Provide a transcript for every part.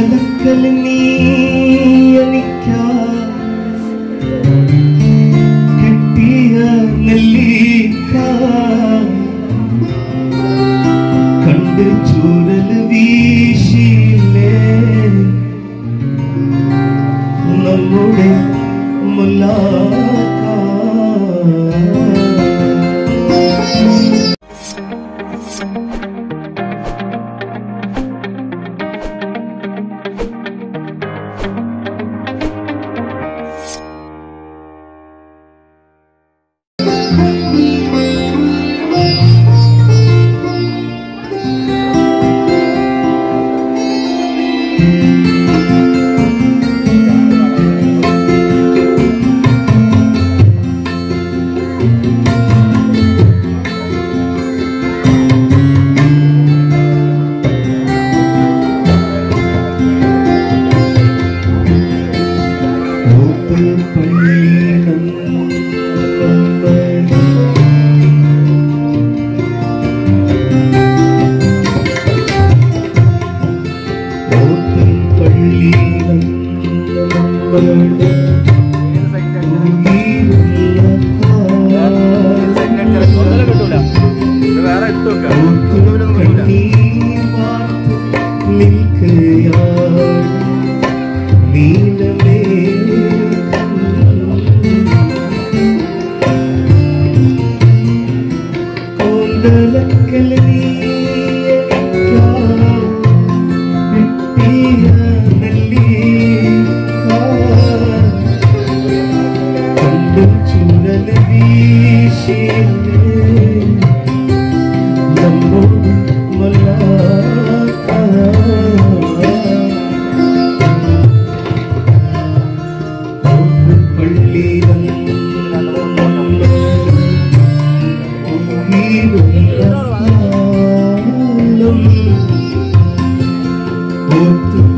കലക്കൽ നീ and melek What the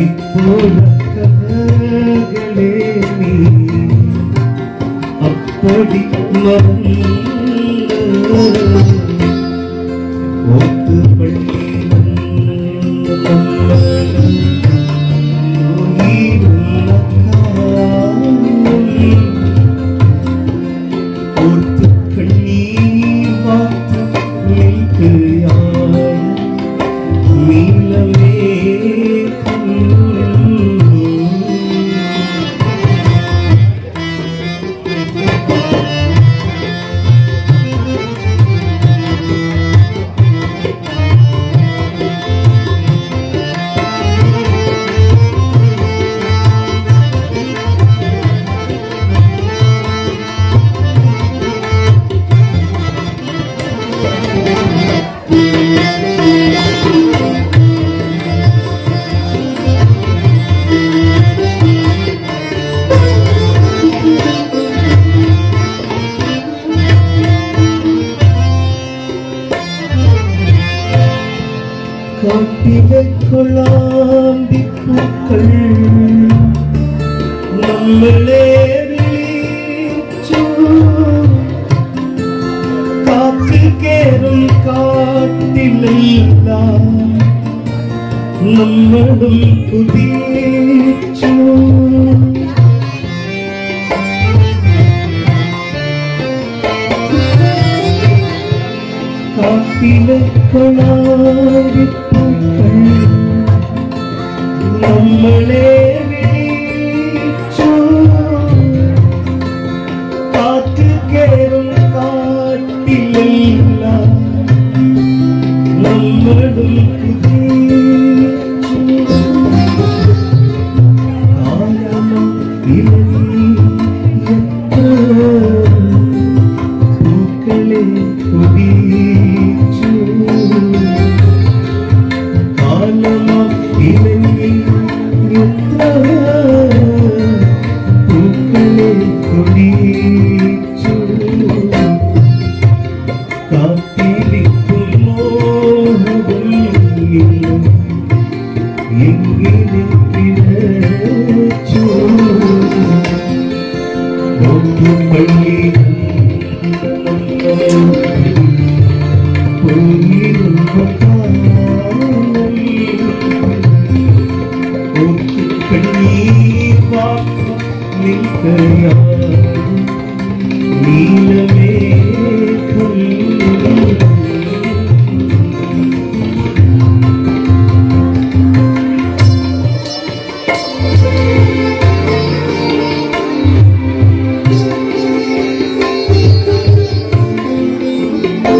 இப்போது கதைகளே நீ அப்படி மறந்து കാട്ടിവെക്കുളാമ്പിപ്പൂക്കൾ നമ്മളെ വിളിച്ചു. കാറ്റ് കയറും കാട്ടിലില്ല നമ്മളും കുതിച്ചു കാട്ടിലെ കൊളാകി 不管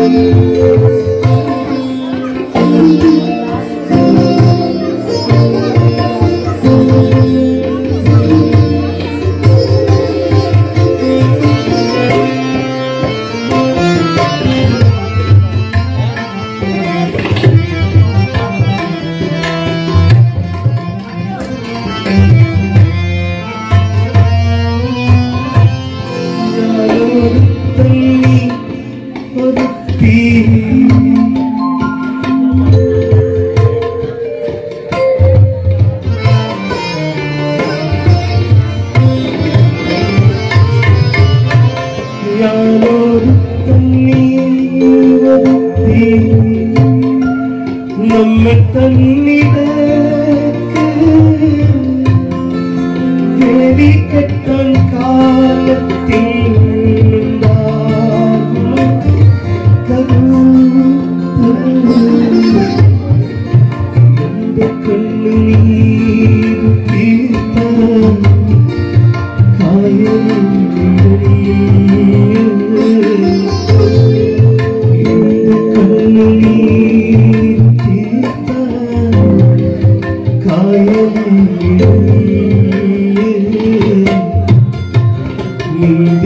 Senhor.